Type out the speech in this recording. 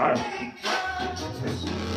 All right.